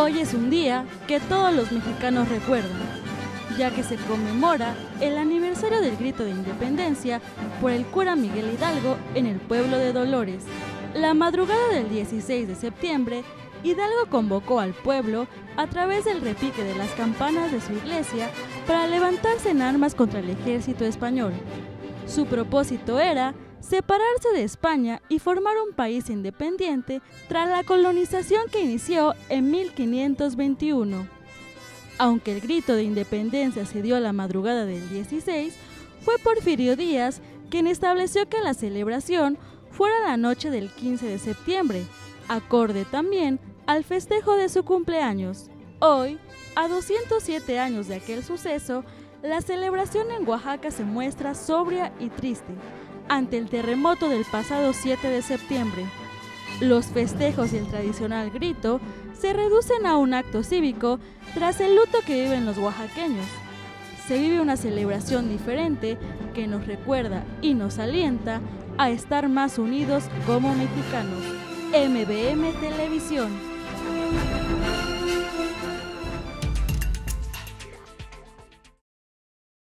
Hoy es un día que todos los mexicanos recuerdan, ya que se conmemora el aniversario del grito de independencia por el cura Miguel Hidalgo en el pueblo de Dolores. La madrugada del 16 de septiembre, Hidalgo convocó al pueblo a través del repique de las campanas de su iglesia para levantarse en armas contra el ejército español. Su propósito era separarse de España y formar un país independiente tras la colonización que inició en 1521. Aunque el grito de independencia se dio a la madrugada del 16, fue Porfirio Díaz quien estableció que la celebración fuera la noche del 15 de septiembre, acorde también al festejo de su cumpleaños. Hoy, a 207 años de aquel suceso, la celebración en Oaxaca se muestra sobria y triste, ante el terremoto del pasado 7 de septiembre. Los festejos y el tradicional grito se reducen a un acto cívico tras el luto que viven los oaxaqueños. Se vive una celebración diferente que nos recuerda y nos alienta a estar más unidos como mexicanos. MBM Televisión.